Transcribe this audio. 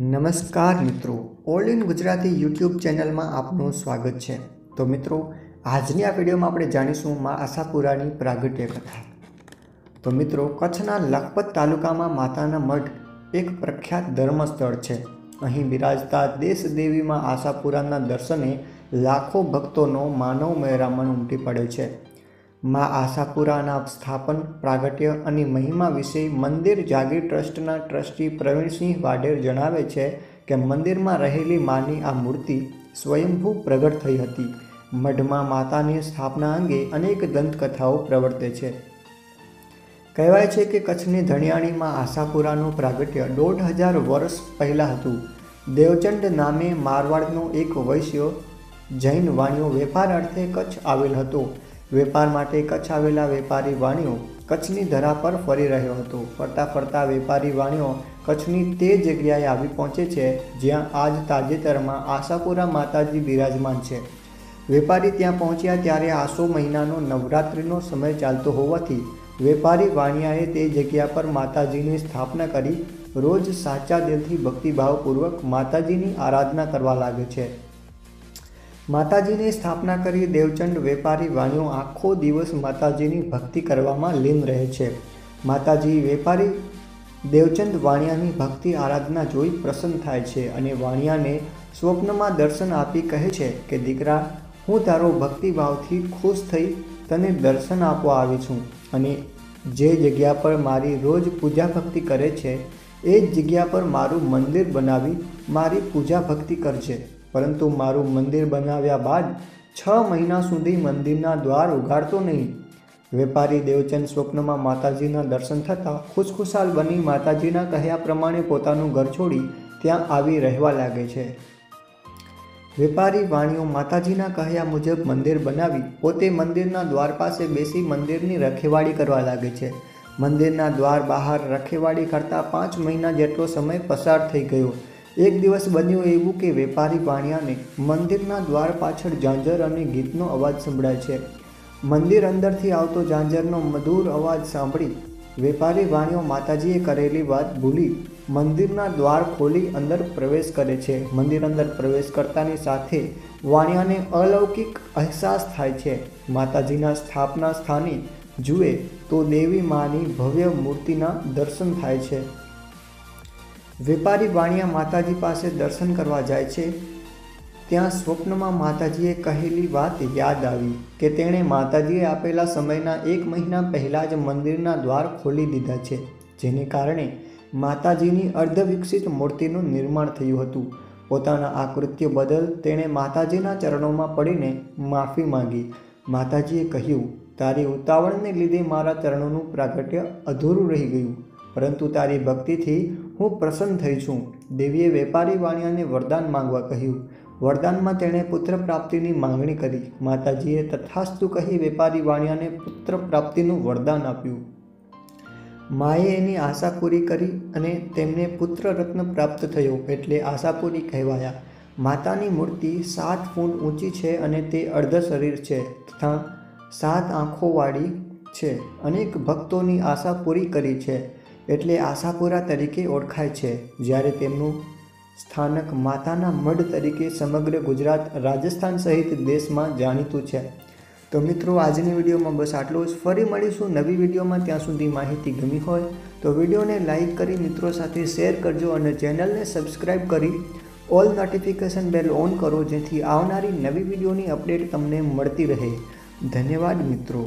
નમસ્કાર મિત્રો. All in Gujarati YouTube ચેનલમાં આપનું સ્વાગત છે. તો મિત્રો, આજની આ વિડીયોમાં આપણે જાણીશું મા આશાપુરાની પ્રાગટ્ય કથા. તો મિત્રો, કચ્છના લખપત તાલુકામાં માતાના મઠ એક પ્રખ્યાત ધર્મ સ્થળ છે. અહીં બિરાજતા દેશદેવીમાં આશાપુરાના દર્શને લાખો ભક્તોનો માનવ મહેરામણ ઉમટી પડે છે. મા આશાપુરાના સ્થાપન, પ્રાગટ્ય અને મહિમા વિશે મંદિર જાગીર ટ્રસ્ટના ટ્રસ્ટી પ્રવીણસિંહ વાડેર જણાવે છે કે મંદિરમાં રહેલી માની આ મૂર્તિ સ્વયંભૂ પ્રગટ થઈ હતી. મઢમાં માતાની સ્થાપના અંગે અનેક દંતકથાઓ પ્રવર્તે છે. કહેવાય છે કે કચ્છની ધણિયાણીમાં આશાપુરાનું પ્રાગટ્ય દોઢ હજાર વર્ષ પહેલાં હતું. દેવચંડ નામે મારવાડનો એક વૈશ્ય જૈન વાણીઓ વેપાર અર્થે કચ્છ આવેલ હતો. વેપાર માટે કચ્છ આવેલા વેપારી વાણીઓ કચ્છની ધરા પર ફરી રહ્યો હતો. ફરતા ફરતા વેપારી વાણીઓ કચ્છની તે જગ્યાએ આવી પહોંચે છે જ્યાં આજ તાજેતરમાં આશાપુરા માતાજી બિરાજમાન છે. વેપારી ત્યાં પહોંચ્યા ત્યારે આસો મહિનાનો નવરાત્રિનો સમય ચાલતો હોવાથી વેપારી વાણિયાએ તે જગ્યા પર માતાજીની સ્થાપના કરી રોજ સાચા દિલથી ભક્તિભાવપૂર્વક માતાજીની આરાધના કરવા લાગે છે. માતાજીની સ્થાપના કરી દેવચંડ વેપારી વાણીઓ આખો દિવસ માતાજીની ભક્તિ કરવામાં લીન રહે છે. માતાજી વેપારી દેવચંદ વાણિયાની ભક્તિ આરાધના જોઈ પ્રસન્ન થાય છે અને વાણિયાને સ્વપ્નમાં દર્શન આપી કહે છે કે, દીકરા, હું તારો ભક્તિભાવથી ખુશ થઈ તને દર્શન આપવા આવી છું અને જે જગ્યા પર મારી રોજ પૂજા ભક્તિ કરે છે, એ જ જગ્યા પર મારું મંદિર બનાવી મારી પૂજા ભક્તિ કરજે. પરંતુ મારું મંદિર બનાવ્યા બાદ છ મહિના સુધી મંદિરના દ્વાર ઉગાડતો નહીં. વેપારી દેવચંદ સ્વપ્નમાં માતાજીના દર્શન થતાં ખુશખુશાલ બની માતાજીના કહ્યા પ્રમાણે પોતાનું ઘર છોડી ત્યાં આવી રહેવા લાગે છે. વેપારી વાણીઓ માતાજીના કહ્યા મુજબ મંદિર બનાવી પોતે મંદિરના દ્વાર પાસે બેસી મંદિરની રખેવાળી કરવા લાગે છે. મંદિરના દ્વાર બહાર રખેવાળી કરતાં પાંચ મહિના જેટલો સમય પસાર થઈ ગયો. એક દિવસ બન્યું એવું કે વેપારી વાણિયાને મંદિરના દ્વાર પાછળ ઝાંઝર અને ગીતનો અવાજ સંભળાય છે. મંદિર અંદરથી આવતો ઝાંઝરનો મધુર અવાજ સાંભળી વેપારી વાણીઓ માતાજીએ કરેલી વાત ભૂલી મંદિરના દ્વાર ખોલી અંદર પ્રવેશ કરે છે. મંદિર અંદર પ્રવેશ કરતાની સાથે વાણિયાને અલૌકિક અહેસાસ થાય છે. માતાજીના સ્થાપના સ્થાને જુએ તો દેવી માની ભવ્ય મૂર્તિના દર્શન થાય છે. વેપારી વાણિયા માતાજી પાસે દર્શન કરવા જાય છે. ત્યાં સ્વપ્નમાં માતાજીએ કહેલી વાત યાદ આવી કે તેણે માતાજીએ આપેલા સમયના એક મહિના પહેલાં જ મંદિરના દ્વાર ખોલી દીધા છે, જેને કારણે માતાજીની અર્ધવિકસિત મૂર્તિનું નિર્માણ થયું હતું. પોતાના આ કૃત્ય બદલ તેણે માતાજીના ચરણોમાં પડીને માફી માંગી. માતાજીએ કહ્યું, તારી ઉતાવળને લીધે મારા ચરણોનું પ્રાગટ્ય અધૂરું રહી ગયું. પરંતુ તારી ભક્તિથી હું પ્રસન્ન થઈ છું. દેવીએ વેપારી વાણિયાને વરદાન માંગવા કહ્યું. વરદાનમાં તેણે પુત્ર પ્રાપ્તિની માંગણી કરી. માતાજીએ તથાસ્તુ કહી વેપારી વાણિયાને પુત્ર પ્રાપ્તિનું વરદાન આપ્યું. માએ એની આશા પૂરી કરી અને તેમને પુત્ર રત્ન પ્રાપ્ત થયો એટલે આશાપુરી કહેવાયા. માતાની મૂર્તિ સાત ફૂટ ઊંચી છે અને તે અર્ધ શરીર છે તથા સાત આંખોવાળી છે. અનેક ભક્તોની આશા પૂરી કરી છે. એટલે આશાપુરા તરીકે ઓળખાય છે, જ્યારે તેમનું સ્થાનક માતાના મઢ તરીકે સમગ્ર ગુજરાત રાજસ્થાન સહિત દેશમાં જાણીતું છે. તો મિત્રો, આજની વિડીયોમાં બસ આટલું જ. ફરી મળીશું નવી વિડીયોમાં. ત્યાં સુધી માહિતી ગમી હોય તો વિડીયોને લાઇક કરી મિત્રો સાથે શેર કરજો અને ચેનલને સબસ્ક્રાઈબ કરી ઓલ નોટિફિકેશન બેલ ઓન કરો, જેથી આવનારી નવી વિડીયોની અપડેટ તમને મળતી રહે. ધન્યવાદ મિત્રો.